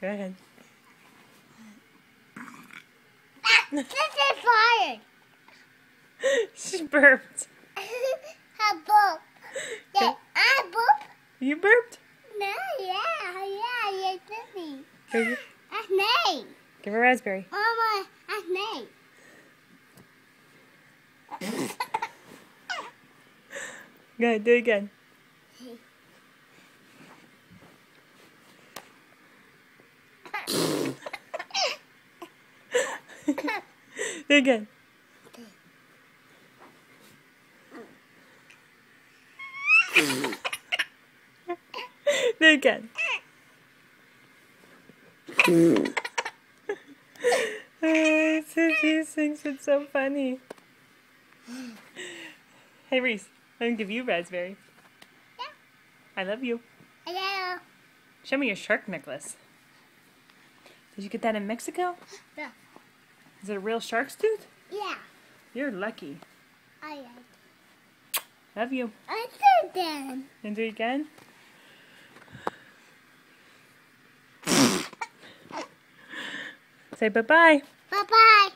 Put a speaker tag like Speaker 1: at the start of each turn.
Speaker 1: Go ahead.
Speaker 2: This is fired.
Speaker 1: she burped.
Speaker 2: I boop. Yeah, I boop.
Speaker 1: You burped?
Speaker 2: No, yeah, yeah, yeah, Disney.
Speaker 1: You-
Speaker 2: That's name.
Speaker 1: Give her a raspberry.
Speaker 2: Oh, Mama, that's name.
Speaker 1: Go ahead, do it again. Do it again. Again. Uh, These things are so funny. Hey Reece, I'm gonna give you raspberry.
Speaker 2: Yeah.
Speaker 1: I love you.
Speaker 2: Hello.
Speaker 1: Show me your shark necklace. Did you get that in Mexico?
Speaker 2: Yeah.
Speaker 1: Is it a real shark's tooth?
Speaker 2: Yeah.
Speaker 1: You're lucky.
Speaker 2: I like.
Speaker 1: Love you.
Speaker 2: Them.
Speaker 1: And do it again. Say bye bye.
Speaker 2: Bye bye.